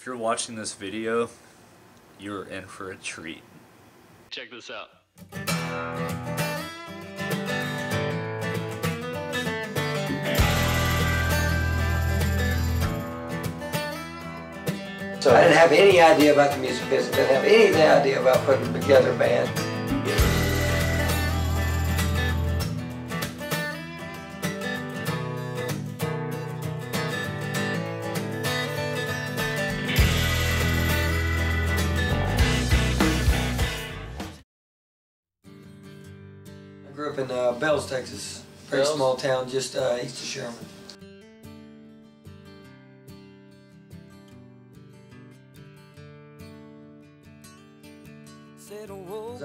If you're watching this video, you're in for a treat. Check this out. So I didn't have any idea about the music business. Didn't have any idea about putting together a band. Bells, Texas. Very Bells? small town just uh, east of Sherman.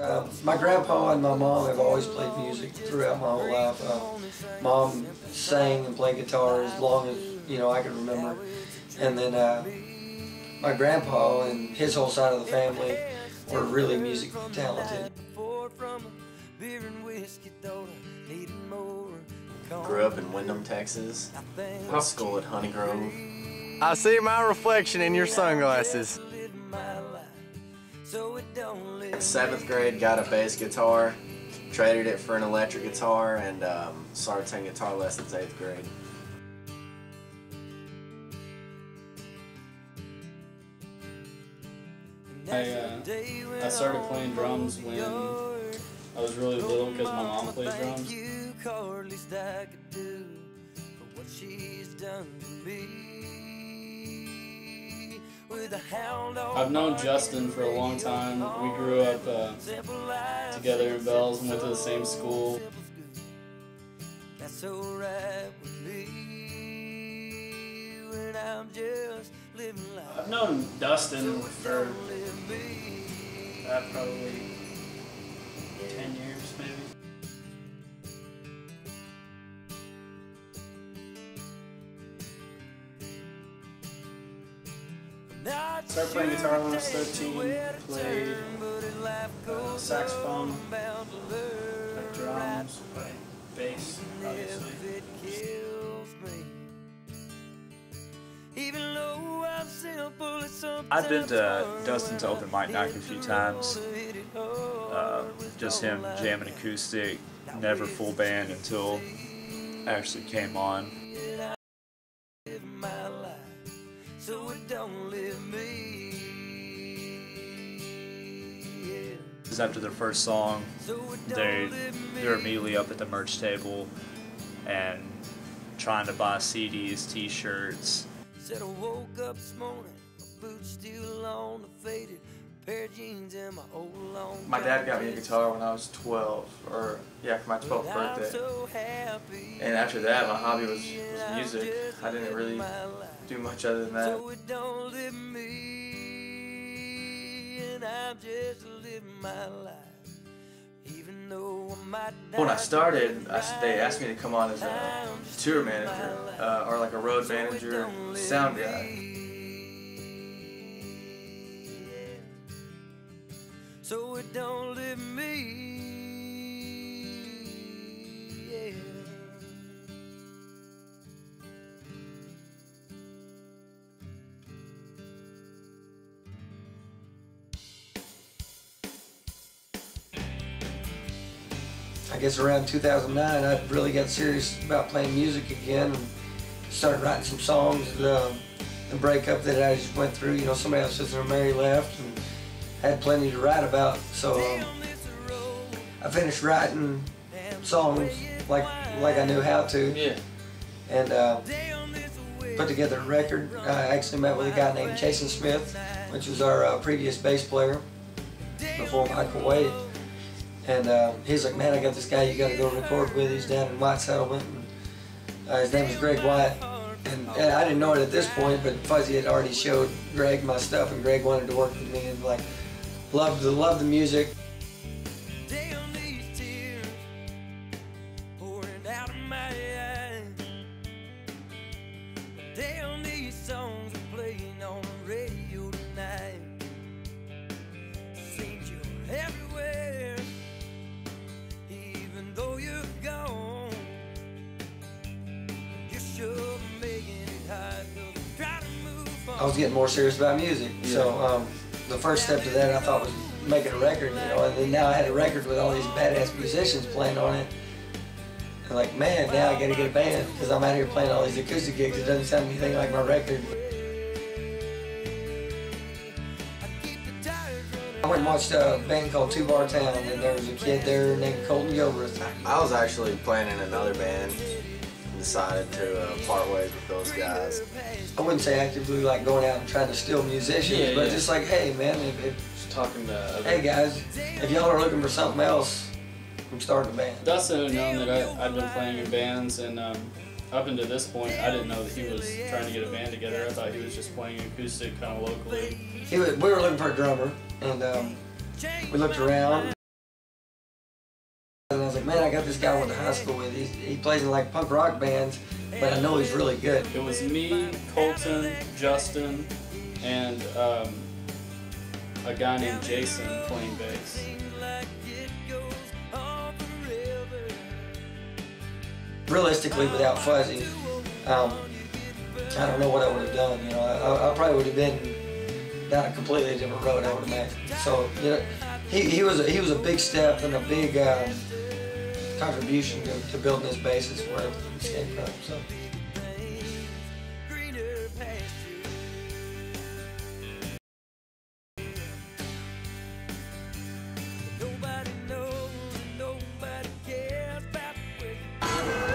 Uh, my grandpa and my mom have always played music throughout my whole life. Uh, mom sang and played guitar as long as you know I can remember, and then uh, my grandpa and his whole side of the family were really music talented. Grew up in Windom, Texas. Went to school at Honey Grove. I see my reflection in your sunglasses. In seventh grade, got a bass guitar, traded it for an electric guitar, and um, started taking guitar lessons eighth grade. I, uh, I started playing drums when I was really little because my mom plays drums. I've known Justin for a long time. We grew up uh, together in Bells and went to the same school. That's alright with me when I'm just living life. I've known Dustin for uh, probably 10 years maybe. Started playing guitar when I was 13, played uh, saxophone, played drums, played bass, obviously. I've been to Dustin's open mic night a few times. Uh, just him jamming acoustic, never full band until actually came on. After their first song, they they're immediately up at the merch table and trying to buy CDs, T-shirts. Said I woke up this morning, my boots still on faded pair of jeans and my old long. My dad got me a guitar when I was 12, or yeah, for my 12th I'm birthday. And after that, my hobby was, was music. I didn't really do much other than that. So it don't live me, and I'm just living my life. Even though I When I started, I, they asked me to come on as a tour manager, uh, or like a road manager, sound guy. So it don't leave me. Yeah. I guess around 2009, I really got serious about playing music again and started writing some songs. The, uh, the breakup that I just went through, you know, somebody else was in Mary left and had plenty to write about. So um, I finished writing songs like like I knew how to. Yeah. And uh, put together a record. I actually met with a guy named Jason Smith, which was our uh, previous bass player before Michael Waitt. And uh, he's like, man, I got this guy you got to go record with. He's down in White Settlement. And, uh, his name is Greg White. And, and I didn't know it at this point, but Fuzzy had already showed Greg my stuff, and Greg wanted to work with me and like loved the loved the music. Damn these tears pouring out of my eyes. Damn these songs are playing on the radio tonight. Seems you're everywhere, even though you're gone. You're sure making it hard 'cause I'm trying to move I was getting more serious about music. So um, the first step to that I thought was making a record, you know, and then now I had a record with all these badass musicians playing on it. And like, man, now I gotta get a band because I'm out here playing all these acoustic gigs. It doesn't sound anything like my record. I went and watched a band called Two Bar Town, and there was a kid there named Colton Gilbreath. I was actually playing in another band and decided to uh, part ways with those guys. I wouldn't say actively like going out and trying to steal musicians, Yeah, but yeah. just like, hey man, if, if, Just talking to hey guys, if y'all are looking for something else, I'm starting a band. Dustin had known that I, I'd been playing in bands, and um, up until this point, I didn't know that he was trying to get a band together. I thought he was just playing acoustic kind of locally. He was, we were looking for a drummer, and um, we looked around. And I was like, man, I got this guy I went to high school with. He's, he plays in like punk rock bands, but I know he's really good. It was me, Colton, Justin, and um, a guy named Jason playing bass. Realistically, without Fuzzy, um, I don't know what I would have done. You know, I, I probably would have been down a completely different road. I would imagine. So, you know, he, he was a, he was a big step and a big uh, contribution to, to building this basis where it came from. So.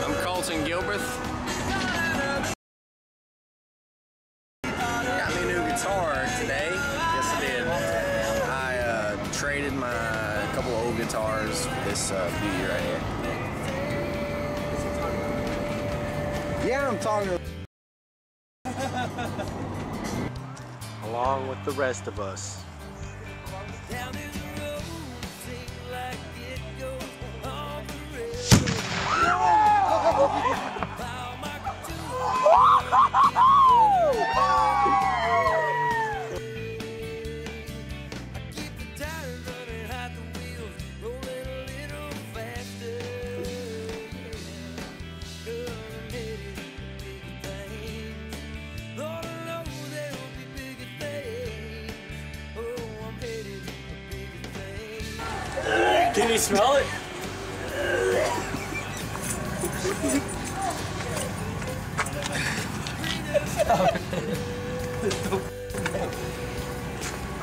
I'm Colton Gilbreath. I'm talking. along with the rest of us. Smell it?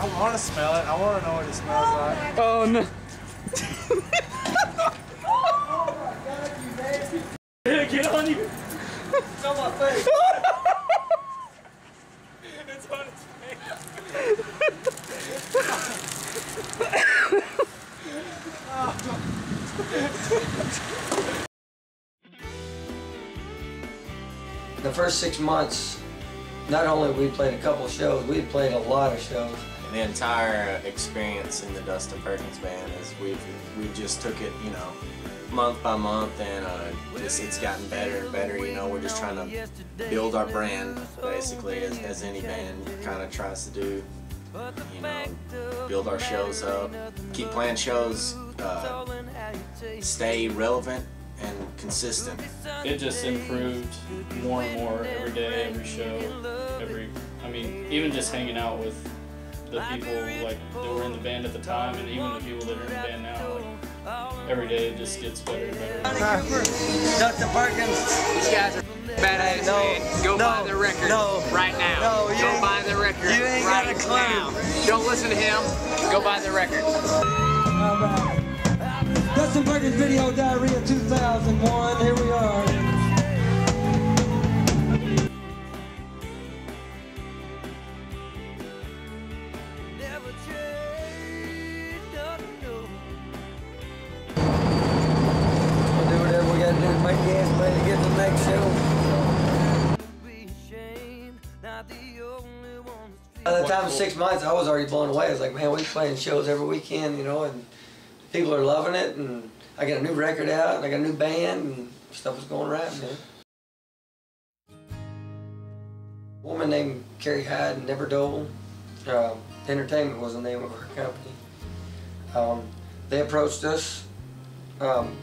I want to smell it. I want to know what it smells like. Oh no. Months, not only we played a couple shows, we played a lot of shows. The entire experience in the Dustin Perkins band is we've we just took it, you know, month by month, and uh, it's, it's gotten better and better. You know, we're just trying to build our brand basically, as, as any band kind of tries to do. You know, build our shows up, keep playing shows, uh, stay relevant and consistent. It just improved more and more every day, every show, every. I mean, even just hanging out with the people like that were in the band at the time, and even the people that are in the band now. Like every day, it just gets better and better. Dustin Perkins. These guys are badass, No, man. Go no, buy the record no, right now. no, you go ain't- buy the record you ain't got a clue. now. Don't listen to him. Go buy the record. Dustin Perkins Video Diarrhea 2001. Here we are. We'll do whatever we gotta do to make gas money to get to next show. By the time of six months, I was already blown away. I was like, man, we're playing shows every weekend, you know, and people are loving it. And I got a new record out, and I got a new band, and stuff was going right, man. A woman named Carrie Hyde, Never Dole, uh, Entertainment was the name of her company. Um, they approached us. Um,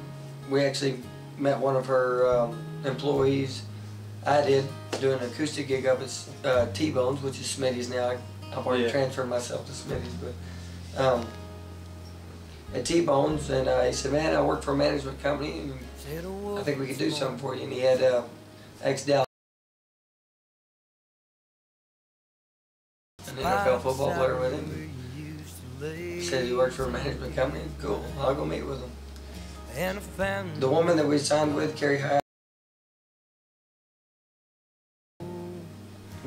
we actually met one of her um, employees I did doing an acoustic gig up at uh, T-Bones, which is Smitty's now. I, I've already Yeah. transferred myself to Smitty's, but um, at T-Bones, and uh, he said, "Man, I work for a management company, and I think we could do something for you." And he had uh, ex Dallas, an NFL football player with him. He said he worked for a management company. Cool, I'll go meet with him. The woman that we signed with, Carrie Hyatt,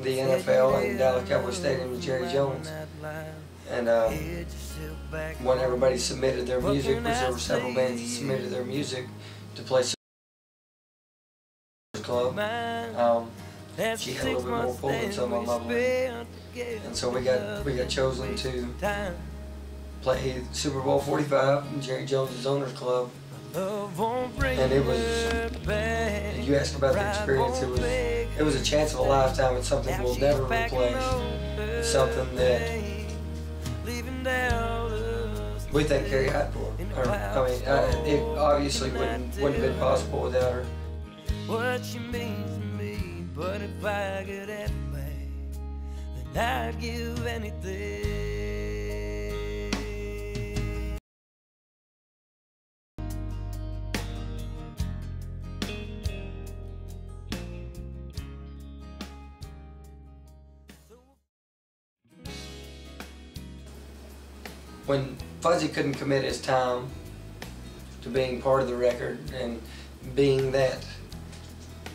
the NFL and Dallas Cowboys Stadium Jerry Jones. And uh, when everybody submitted their music, which there were several bands that submitted their music to play club, um, she had a little bit more pull than some of I. And so we got we got chosen to play Super Bowl 45 in Jerry Jones' Owners Club. And it was, you asked about the experience, it was, it was a chance of a lifetime. It's something we'll never replace. It's something that we thank Carrie for. Or, I mean, uh, it obviously wouldn't, wouldn't have been possible without her. what she means to me. But if I could have back, then I'd give anything. when Fuzzy couldn't commit his time to being part of the record and being that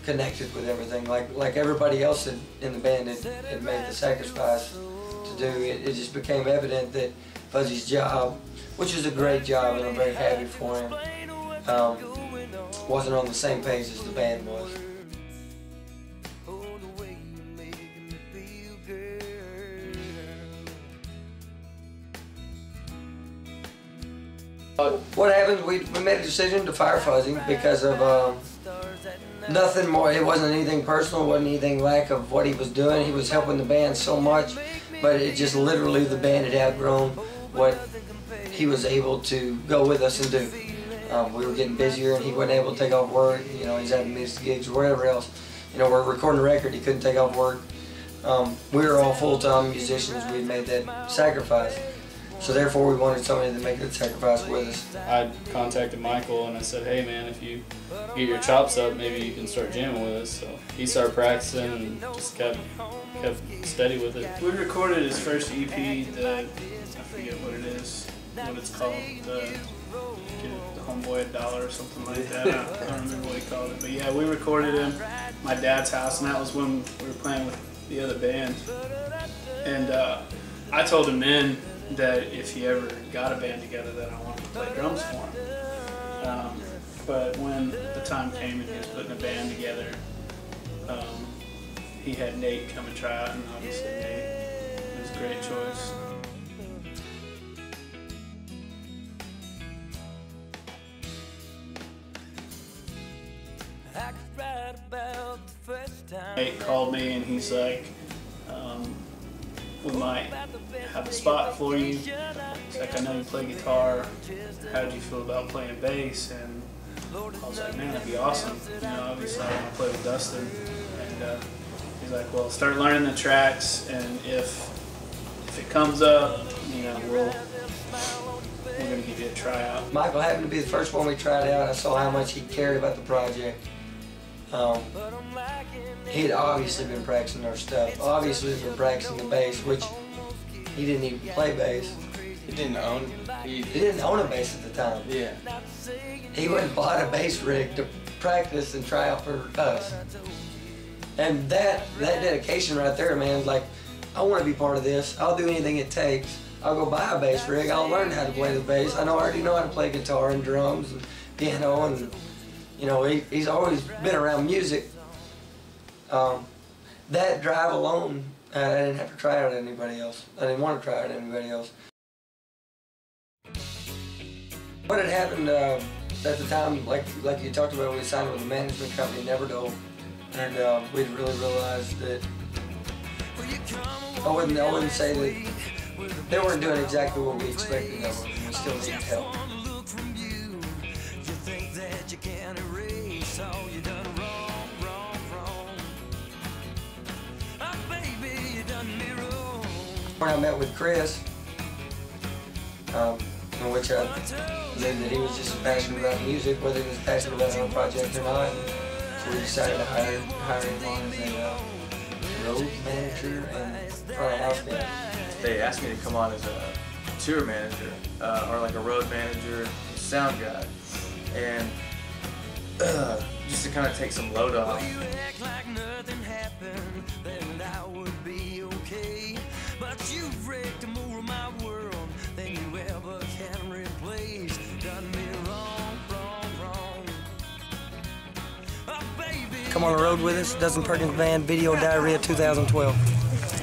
connected with everything, like like everybody else in, in the band had, had made the sacrifice to do, it, it just became evident that Fuzzy's job, which was a great job and I'm very happy for him, um, wasn't on the same page as the band was. What happened? We, we made a decision to fire Fuzzy because of um, nothing more. It wasn't anything personal. It wasn't anything lack of what he was doing. He was helping the band so much, but it just literally the band had outgrown what he was able to go with us and do. Um, we were getting busier, and he wasn't able to take off work. You know, he's having missed gigs or whatever else. You know, we're recording a record. He couldn't take off work. Um, we were all full-time musicians. We made that sacrifice. So therefore, we wanted somebody to make that sacrifice with us. I contacted Michael and I said, hey man, if you get your chops up, maybe you can start jamming with us. So he started practicing and just kept kept steady with it. We recorded his first EP, the I forget what it is, what it's called, the, the Homeboy a Dollar or something like that. I don't, remember what he called it, but yeah, we recorded him at my dad's house, and that was when we were playing with the other band. And uh, I told him then that if he ever got a band together that I wanted to play drums for him. Um, but when the time came and he was putting a band together, um, he had Nate come and try out, and obviously Nate was a great choice. I could write about the first time. Nate called me and he's like, we might have a spot for you. Like, I know you play guitar. How do you feel about playing bass? And I was like, man, that'd be awesome. You know, obviously I want to play with Dustin. And uh, he's like, well, start learning the tracks, and if if it comes up, you know, we'll we're gonna give you a tryout. Michael happened to be the first one we tried out. I saw how much he cared about the project. Um, he had obviously been practicing our stuff. Obviously been practicing the bass, which he didn't even play bass. He didn't own. He, He didn't own a bass at the time. yeah. He went and bought a bass rig to practice and try out for us. And that that dedication right there, man, like I want to be part of this. I'll do anything it takes. I'll go buy a bass rig. I'll learn how to play the bass. I know I already know how to play guitar and drums and piano and you know he, he's always been around music. Um, that drive alone, I didn't have to try on anybody else. I didn't want to try on anybody else. What had happened uh, at the time, like like you talked about, we signed with a management company, Neverdole, and uh, we really realized that I wouldn't I wouldn't say that they weren't doing exactly what we expected of them. We still needed help that you can't erase all you done wrong, wrong, wrong. Oh, baby, you done me wrong. When I met with Chris, um, in which I knew that he was just as passionate about music, whether he was passionate about our project or not. So we decided to hire, hire him on as a uh, road manager and front house. They asked me to come on as a tour manager, uh, or like a road manager, sound guy. And uh, just to kind of take some load off. act like nothing happened, then I would be okay. But you've wrecked more of my world than you ever can replace. Done me wrong, wrong, wrong. Oh, baby. Come on the road with us, Dustin Perkins Band Video Diarrhea 2012.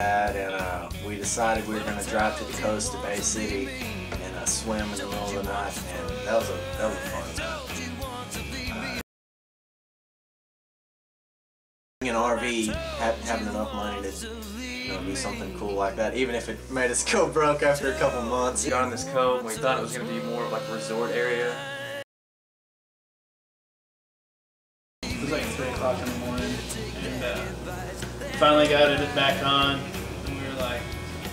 And uh, we decided we were going to drive to the coast to Bay City and uh, swim in the middle of the night, and that was a that was a fun time. An RV, ha- having enough money to you know, do something cool like that, even if it made us go broke after a couple months. We got on this cove and we thought it was going to be more of like a resort area. It was like 3 o'clock finally got it back on, and we were like,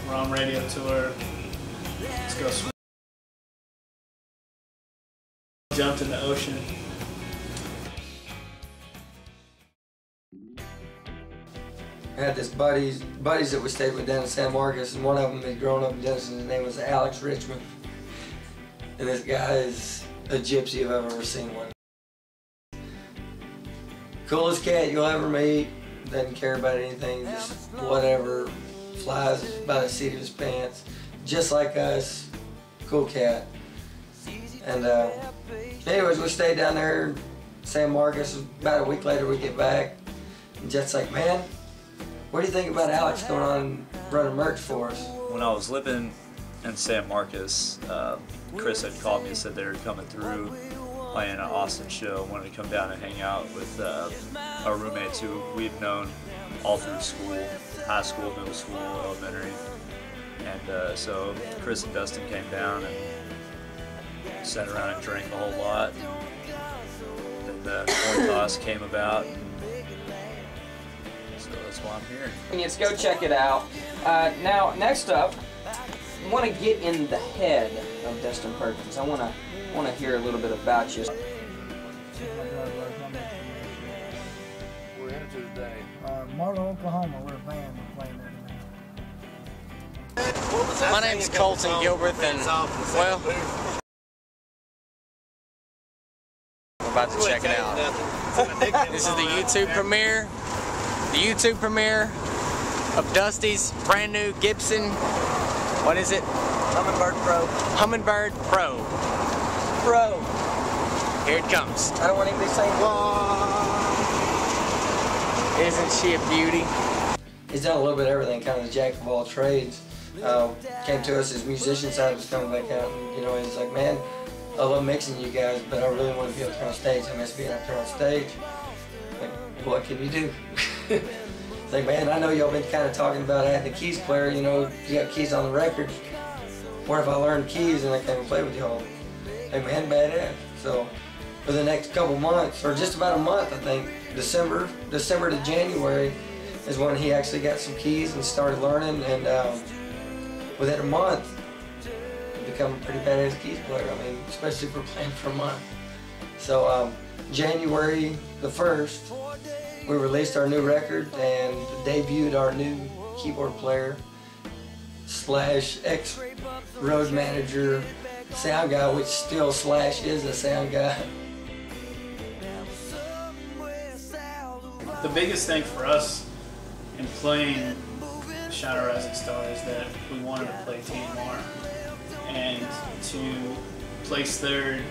we're on radio tour, let's go swim. Jumped in the ocean. I had this buddies buddies that we stayed with down in San Marcos, and one of them had grown up in Denison. His name was Alex Richmond, and this guy is a gypsy if I've ever seen one. Coolest cat you'll ever meet. Doesn't care about anything, just whatever. Flies by the seat of his pants, just like us. Cool cat. And uh, anyways, we stayed down there San Marcos. About a week later, we get back. And Jet's like, man, what do you think about Alex going on running merch for us? When I was living in San Marcos, uh, Chris had called me and said they were coming through, playing an Austin show. Wanted to come down and hang out with uh, our roommates who we've known all through school, high school, middle school, elementary. And uh, so Chris and Dustin came down and sat around and drank a whole lot. And then the coin toss came about. So that's why I'm here. Let's go check it out. Uh, now, next up, want to get in the head of Dustin Perkins. I want to want to hear a little bit about you. We're into today. Uh, Marlow, Oklahoma. We're a band. We're playing there tonight. My name's Colton Gilbert, and well, we're about to check it out. This is the YouTube premiere, the YouTube premiere of Dusty's brand new Gibson. What is it? Hummingbird Pro. Hummingbird Pro. Pro. Here it comes. I don't want him to say Isn't she a beauty? He's done a little bit of everything, kind of the jack of all trades. Uh, came to us, his musician side was coming back out, and you know, he's like, man, I love mixing you guys, but I really want to be up there on stage. I miss being up there on stage. Like, what can you do? like, man, I know y'all been kind of talking about adding a keys player, you know, you got keys on the record. What if I learned keys and I came and play with y'all? Hey man, badass. So for the next couple months, or just about a month, I think, December, December to January, is when he actually got some keys and started learning. And um, within a month, become a pretty badass keys player. I mean, especially for playing for a month. So um, January the first, we released our new record and debuted our new keyboard player slash ex road manager sound guy, which still Slash is a sound guy. The biggest thing for us in playing Shadow Rising Star is that we wanted to play TMR and to place third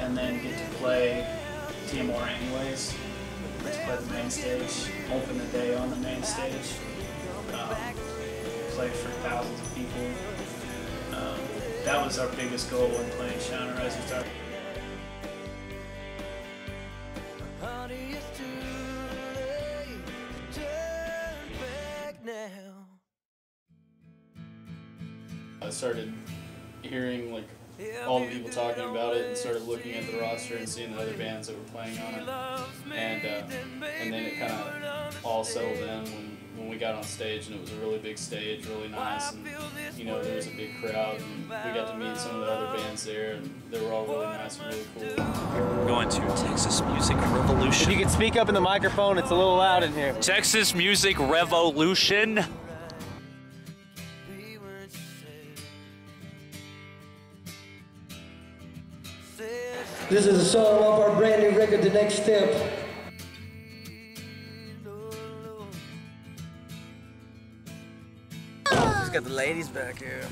and then get to play TMR anyways, play the main stage, open the day on the main stage, um, play for thousands of people. Um, that was our biggest goal when playing Shadow Rising Star. Honey, it's too late to turn back now. I started hearing like all the people talking about it and started looking at the roster and seeing the other bands that were playing on it. And then it kind of all settled in when, when we got on stage and it was a really big stage, really nice, and you know there was a big crowd and we got to meet some of the other bands there and they were all really nice and really cool. Going to Texas Music Revolution. If you can speak up in the microphone, it's a little loud in here. Texas Music Revolution. This is a song off our brand new record, The Next Step. Got the ladies back here.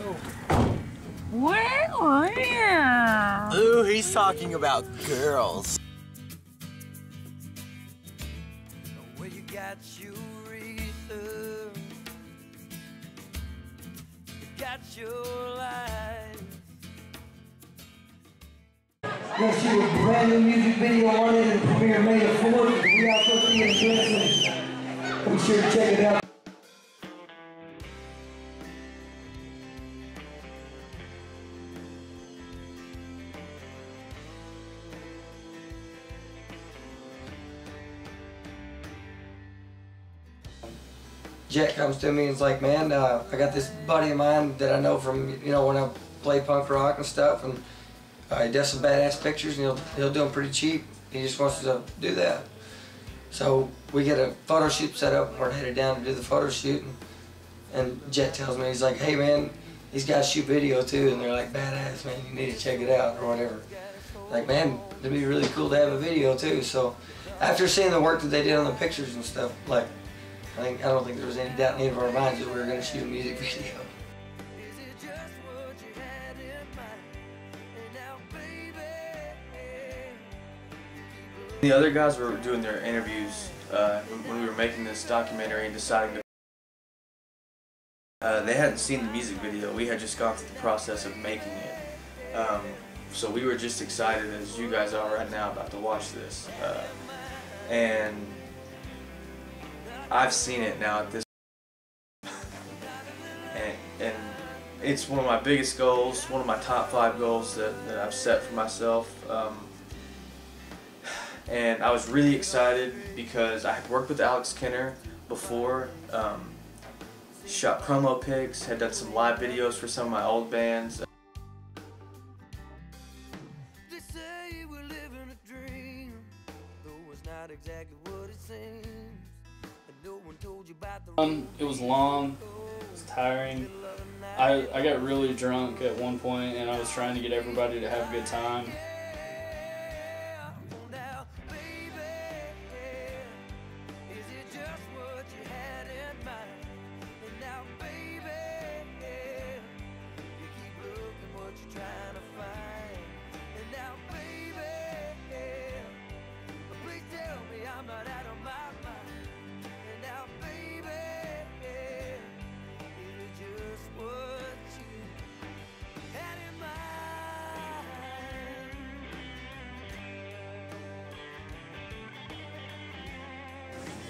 Wow. Ooh, he's talking about girls. Jack comes to me and is like, man, uh, I got this buddy of mine that I know from, you know, when I play punk rock and stuff, and uh, he does some badass pictures, and he'll, he'll do them pretty cheap. He just wants to do that. So we get a photo shoot set up, and we're headed down to do the photo shoot, and, and Jet tells me, he's like, hey man, these guys shoot video too, and they're like, badass, man, you need to check it out, or whatever. Like, man, it'd be really cool to have a video too, so after seeing the work that they did on the pictures and stuff, like, I think I don't think there was any doubt in any of our minds that we were going to shoot a music video. The other guys were doing their interviews uh, when we were making this documentary and deciding to. Uh, they hadn't seen the music video. We had just gone through the process of making it. Um, so we were just excited as you guys are right now about to watch this. Uh, and I've seen it now at this and, and it's one of my biggest goals, one of my top five goals that, that I've set for myself. Um, and I was really excited because I had worked with Alex Kenner before, um, shot promo pics, had done some live videos for some of my old bands. Um, it was long, it was tiring. I, I got really drunk at one point and I was trying to get everybody to have a good time.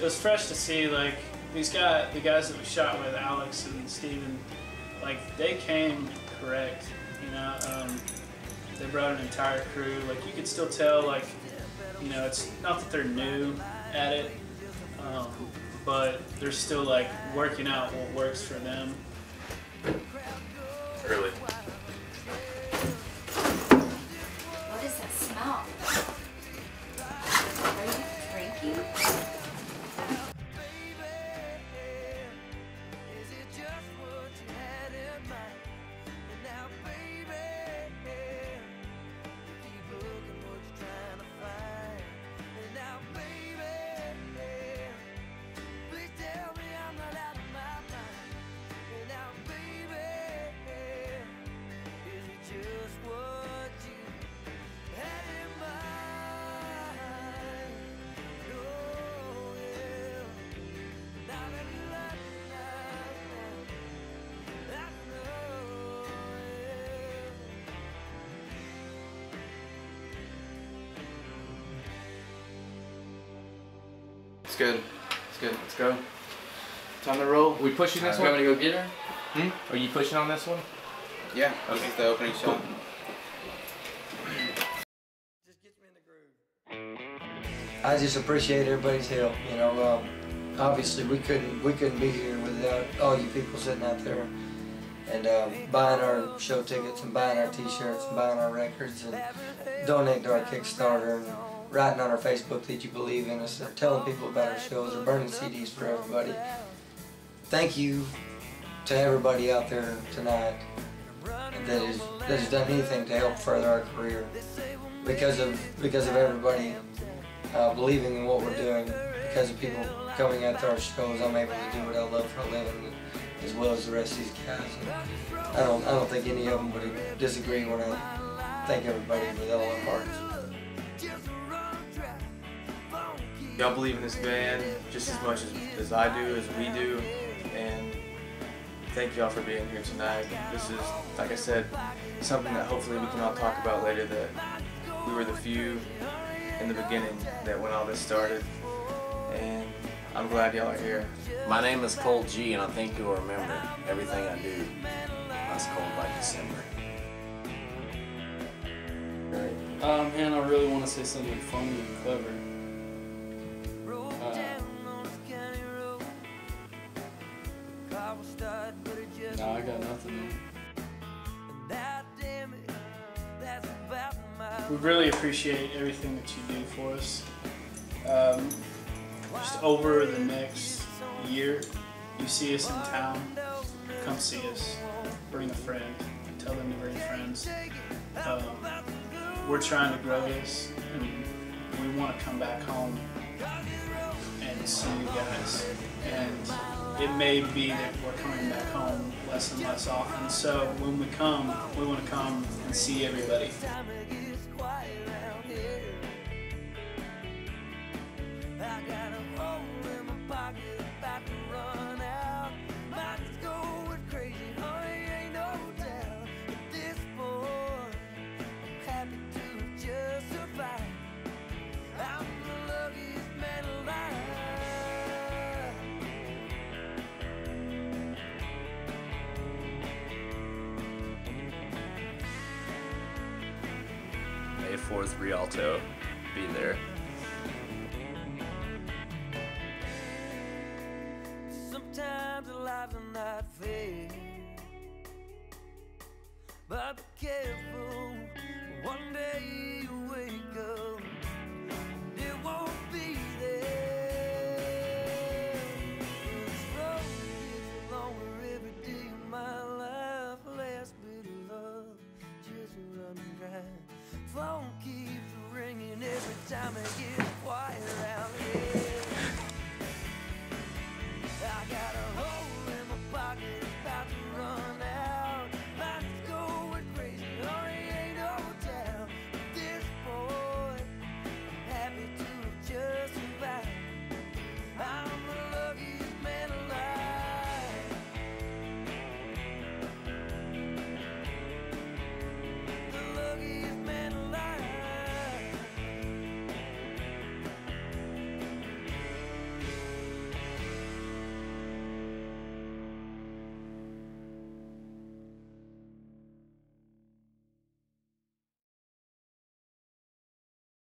It was fresh to see like these guys, the guys that we shot with, Alex and Steven, like they came correct. You know, um, they brought an entire crew. Like you could still tell, like you know, it's not that they're new at it, um, but they're still like working out what works for them. It's good. It's good. Let's go. Time to roll. We pushing this Uh, one? you want me to go get her? Hmm? Are you pushing on this one? Yeah. This is the opening shot. I just appreciate everybody's help. You know, um, obviously we couldn't we couldn't be here without all you people sitting out there and um, buying our show tickets and buying our T-shirts and buying our records and donating to our Kickstarter and writing on our Facebook that you believe in us or telling people about our shows or burning CDs for everybody. Thank you to everybody out there tonight that has that has done anything to help further our career because of because of everybody uh, believing in what we're doing because of people coming out to our shows. I'm able to do what I love for a living, as well as the rest of these guys. And I don't, I don't think any of them would disagree when I thank everybody with all our hearts. Y'all believe in this band just as much as, as I do, as we do, and thank y'all for being here tonight. This is, like I said, something that hopefully we can all talk about later. That we were the few in the beginning that when all this started, and I'm glad y'all are here. My name is Cole G, and I think you'll remember everything I do. That's cold like December. Um, and I really want to say something funny and clever. Really appreciate everything that you do for us. Um, just over the next year, you see us in town, come see us. Bring a friend. Tell them to bring friends. Um, we're trying to grow this, and we want to come back home and see you guys. And it may be that we're coming back home less and less often. So when we come, we want to come and see everybody. 4th, Rialto. Be there. Sometimes not fair. But be careful, one day time gets quiet.